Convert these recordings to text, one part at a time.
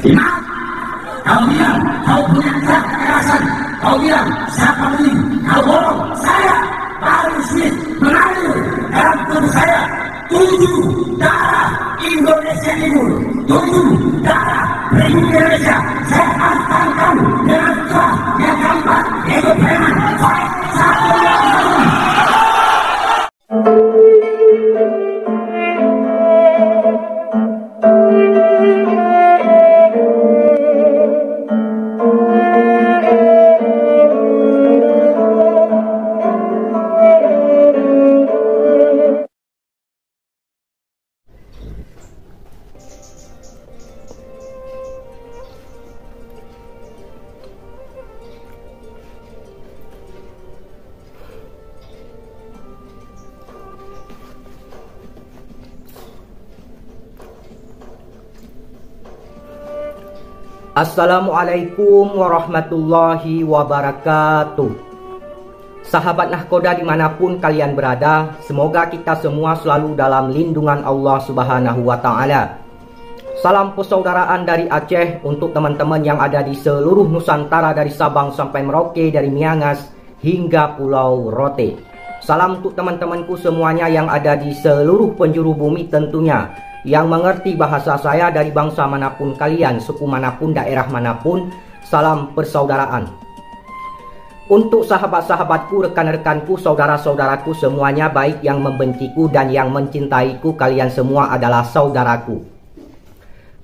Imam, kau bilang kau punya kekerasan. Kau bilang siapa ini? Kau bohong. Saya, Pak Smith, mengalir dalam tubuh saya tujuh darah Indonesia Timur, tujuh darah Indonesia. Saya Assalamualaikum warahmatullahi wabarakatuh. Sahabat Nahkoda di mana pun kalian berada Semoga kita semua selalu dalam lindungan Allah subhanahu wa ta'ala. Salam persaudaraan dari Aceh untuk teman-teman yang ada di seluruh Nusantara Dari Sabang sampai Merauke, dari Miangas hingga Pulau Rote. Salam untuk teman-temanku semuanya yang ada di seluruh penjuru bumi tentunya yang mengerti bahasa saya dari bangsa mana pun kalian, suku mana pun, daerah mana pun, salam persaudaraan. Untuk sahabat-sahabatku, rekan-rekanku, saudara-saudaraku semuanya baik yang membenciku dan yang mencintaiku, kalian semua adalah saudaraku.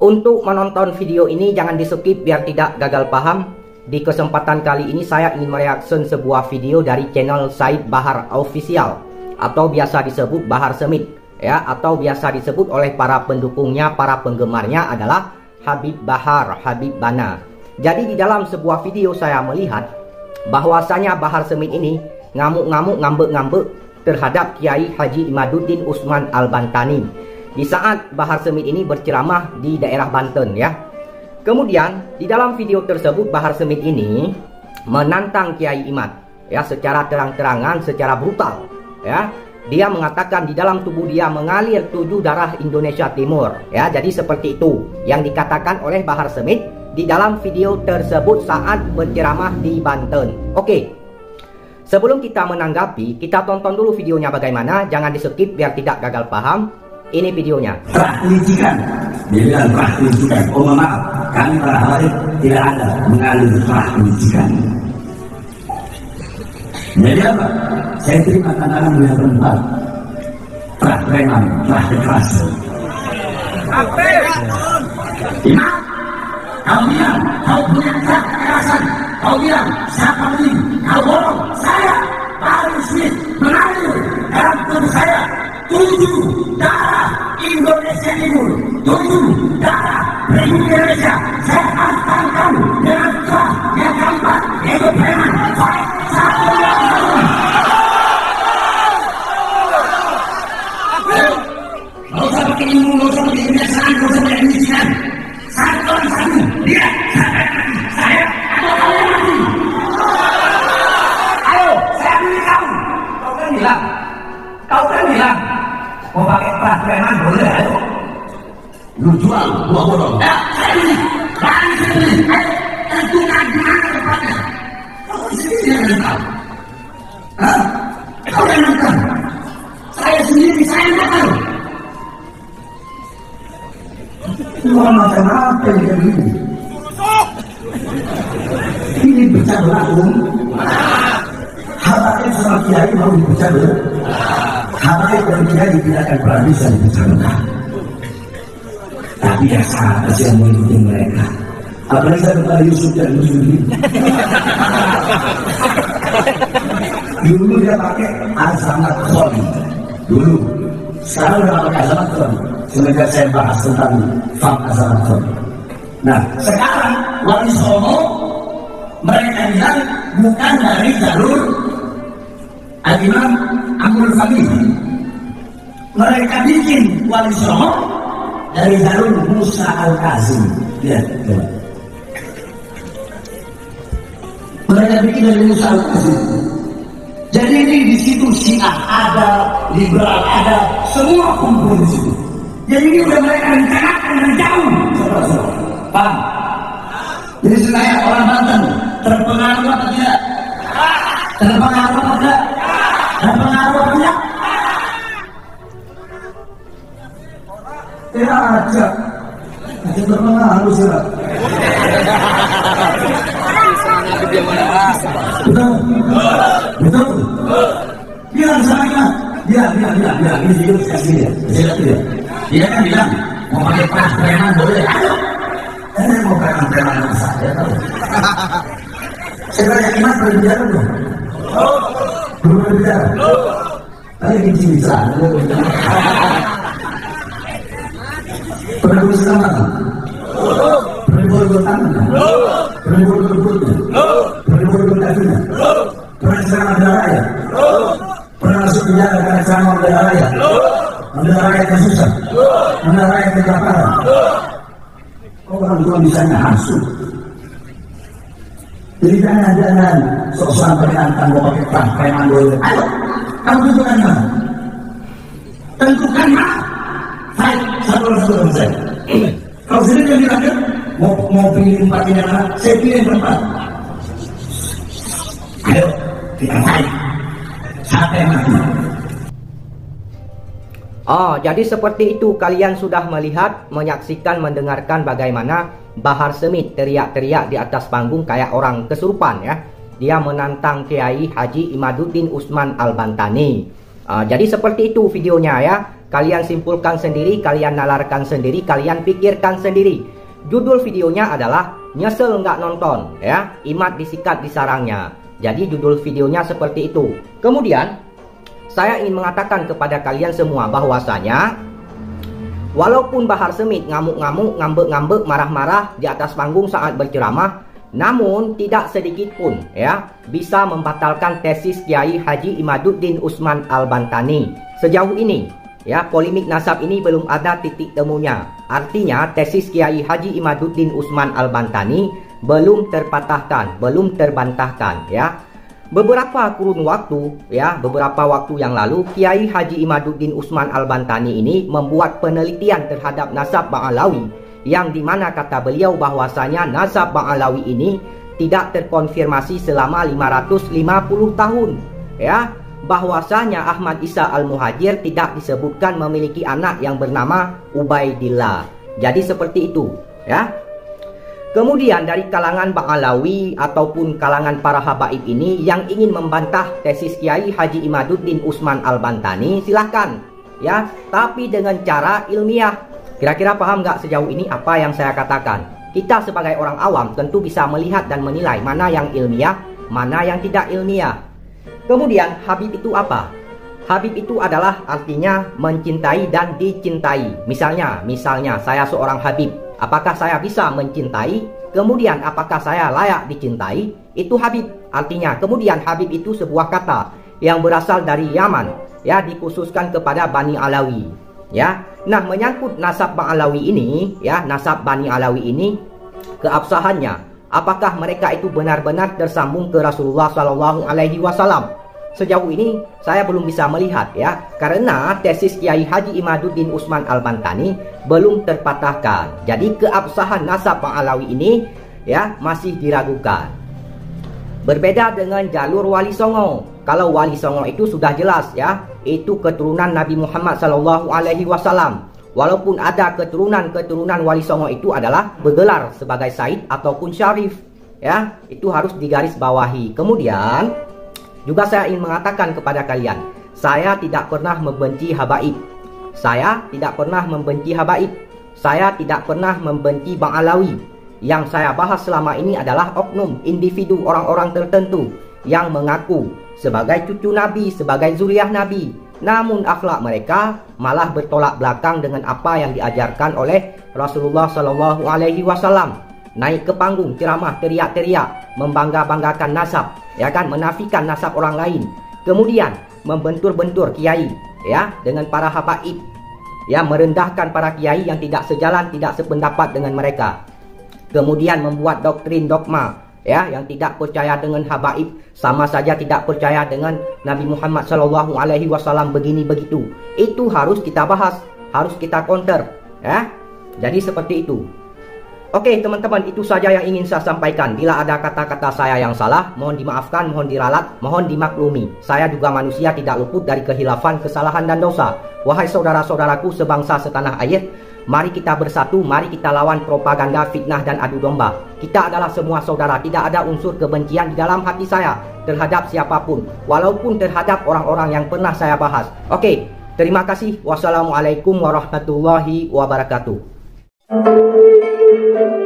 Untuk menonton video ini jangan di skip biar tidak gagal paham. Di kesempatan kali ini saya ingin mereaksi sebuah video dari channel Said Bahar Official atau biasa disebut Bahar Semit ya atau biasa disebut oleh para pendukungnya, para penggemarnya adalah Habib Bahar, Habib Bana. Jadi di dalam sebuah video saya melihat bahwasanya Bahar Semit ini ngamuk-ngamuk ngambek-ngambek terhadap Kiai Haji Imaduddin Usman Al-Bantani di saat Bahar Semit ini berceramah di daerah Banten ya. Kemudian di dalam video tersebut Bahar Semit ini menantang Kiai Imad ya secara terang-terangan, secara brutal ya dia mengatakan di dalam tubuh dia mengalir tujuh darah Indonesia Timur. Ya, jadi seperti itu yang dikatakan oleh Bahar Semit di dalam video tersebut saat berceramah di Banten. Oke. Sebelum kita menanggapi, kita tonton dulu videonya bagaimana. Jangan di-skip biar tidak gagal paham. Ini videonya. Telah diizinkan. Oh maaf, kami para tidak ada mengalir telah. Jadi apa? Saya terima tantangan beliau berempat. Telah preman, telah kekerasan. Imam, kau bilang kau Lu jual, gua borong. Ya, saya pilih. Berani saya pilih. Ayo, tentukan tempatnya. Menentukan. Hah? Kau yang. Saya sendiri, saya yang. Wah macam apa yang ini? Um. Habaib sama kiai mau bercanda. Habaib dan kiai tidak akan pernah bisa bercanda. Tapi ya sahabat yang mengikuti mereka. Apalagi saya kepada Yusuf dan Yusuf Dulu dia pakai azamat kholi. Dulu. Sekarang udah pakai azamat kholi semenjak saya bahas tentang fam azamat Nah, sekarang wali songo mereka bilang bukan dari jalur Al-Imam Amul Fadil. Mereka bikin wali songo dari jalur Musa Al-Kazim. Lihat, coba. Mereka bikin dari Musa Al-Kazim. Jadi ini di situ Syiah ada, liberal ada, semua kumpul di situ. Jadi ini udah mereka rencanakan dari jauh. Paham? Jadi saya orang Banten? Terpengaruh apa tidak? Terpengaruh apa tidak? Ya aja. Itu terpengaruh sih. Betul? Betul? Bilang sama Iman. Bilang, bilang, bilang, bilang. Ini video kasih dia. Saya dia. Dia kan bilang, mau pakai pas preman boleh. Eh, mau preman preman saya tahu. Saya tanya Iman pernah bicara belum? Belum pernah bicara. Tadi di bisa. Pernah berusaha sama? Pernah borgol tangan? Pernah borgol perutnya? Pernah borgol kakinya? Pernah ceramah bela penjara karena ceramah bela rakyat? Membela rakyat yang susah? Membela rakyat yang kelaparan? Kok orang tua bisanya hasut? Jadi jangan jangan sok-sokan penantang mau pakai perang preman dulu. Ayo, kamu tentukan mana? Tentukan mana? Fight satu orang satu orang saya. Kalau sini kan bilang kan mau mau pilih tempat yang mana? Saya pilih tempat. Ayo kita fight. Yang mati? Oh, jadi seperti itu kalian sudah melihat, menyaksikan, mendengarkan bagaimana Bahar Semit teriak-teriak di atas panggung kayak orang kesurupan ya. Dia menantang Kiai Haji Imaduddin Usman Al-Bantani. Uh, jadi seperti itu videonya ya. Kalian simpulkan sendiri, kalian nalarkan sendiri, kalian pikirkan sendiri. Judul videonya adalah Nyesel nggak nonton ya. Imat disikat di sarangnya. Jadi judul videonya seperti itu. Kemudian saya ingin mengatakan kepada kalian semua bahwasanya walaupun Bahar Semit ngamuk-ngamuk, ngambek-ngambek, marah-marah di atas panggung saat berceramah, namun tidak sedikit pun ya bisa membatalkan tesis Kiai Haji Imaduddin Usman Al-Bantani. Sejauh ini ya polemik nasab ini belum ada titik temunya. Artinya tesis Kiai Haji Imaduddin Usman Al-Bantani belum terpatahkan, belum terbantahkan ya. Beberapa kurun waktu, ya, beberapa waktu yang lalu, Kiai Haji Imaduddin Usman Al-Bantani ini membuat penelitian terhadap nasab Ba'alawi yang dimana kata beliau bahwasanya nasab Ba'alawi ini tidak terkonfirmasi selama 550 tahun, ya. Bahwasanya Ahmad Isa Al-Muhajir tidak disebutkan memiliki anak yang bernama Ubaidillah. Jadi seperti itu, ya. Kemudian dari kalangan Ba'alawi ataupun kalangan para habaib ini yang ingin membantah tesis Kiai Haji Imaduddin Usman Al-Bantani silahkan ya tapi dengan cara ilmiah. Kira-kira paham nggak sejauh ini apa yang saya katakan? Kita sebagai orang awam tentu bisa melihat dan menilai mana yang ilmiah mana yang tidak ilmiah. Kemudian Habib itu apa? Habib itu adalah artinya mencintai dan dicintai. Misalnya misalnya saya seorang Habib Apakah saya bisa mencintai? Kemudian apakah saya layak dicintai? Itu Habib. Artinya kemudian Habib itu sebuah kata yang berasal dari Yaman, ya dikhususkan kepada Bani Alawi. Ya. Nah, menyangkut nasab Bani Alawi ini, ya, nasab Bani Alawi ini keabsahannya, apakah mereka itu benar-benar tersambung ke Rasulullah Shallallahu alaihi wasallam? Sejauh ini saya belum bisa melihat ya karena tesis Kiai Haji Imaduddin Usman Al-Bantani belum terpatahkan. Jadi keabsahan nasab Alawi ini ya masih diragukan. Berbeda dengan jalur Wali Songo. Kalau Wali Songo itu sudah jelas ya, itu keturunan Nabi Muhammad Shallallahu alaihi wasallam. Walaupun ada keturunan-keturunan Wali Songo itu adalah bergelar sebagai Said ataupun Syarif ya, itu harus digaris bawahi. Kemudian juga saya ingin mengatakan kepada kalian, saya tidak pernah membenci habaib. Saya tidak pernah membenci habaib. Saya tidak pernah membenci Bang Alawi. Yang saya bahas selama ini adalah oknum, individu orang-orang tertentu yang mengaku sebagai cucu Nabi, sebagai zuriah Nabi. Namun akhlak mereka malah bertolak belakang dengan apa yang diajarkan oleh Rasulullah Shallallahu Alaihi Wasallam. Naik ke panggung ceramah teriak-teriak, membangga-banggakan nasab, ya kan, menafikan nasab orang lain. Kemudian membentur-bentur kiai, ya, dengan para habaib, ya, merendahkan para kiai yang tidak sejalan, tidak sependapat dengan mereka. Kemudian membuat doktrin dogma, ya, yang tidak percaya dengan habaib sama saja tidak percaya dengan Nabi Muhammad Shallallahu Alaihi Wasallam begini begitu. Itu harus kita bahas, harus kita counter, ya. Jadi seperti itu. Oke teman-teman itu saja yang ingin saya sampaikan. Bila ada kata-kata saya yang salah Mohon dimaafkan, mohon diralat, mohon dimaklumi. Saya juga manusia tidak luput dari kehilafan, kesalahan dan dosa. Wahai saudara-saudaraku sebangsa setanah air Mari kita bersatu, mari kita lawan propaganda, fitnah dan adu domba. Kita adalah semua saudara, tidak ada unsur kebencian di dalam hati saya Terhadap siapa pun Walaupun terhadap orang-orang yang pernah saya bahas. Oke, terima kasih. Wassalamualaikum warahmatullahi wabarakatuh Thank you.